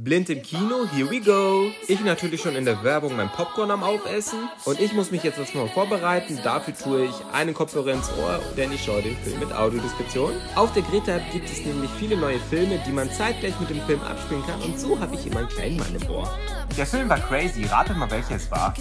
Blind im Kino, here we go. Ich natürlich schon in der Werbung mein Popcorn am Aufessen. Und ich muss mich jetzt erstmal vorbereiten. Dafür tue ich einen Kopfhörer ins Ohr, denn ich schaue den Film mit Audiodeskription. Auf der Greta gibt es nämlich viele neue Filme, die man zeitgleich mit dem Film abspielen kann. Und so habe ich immer einen kleinen Mann im Ohr. Der Film war crazy, rate mal welcher es war.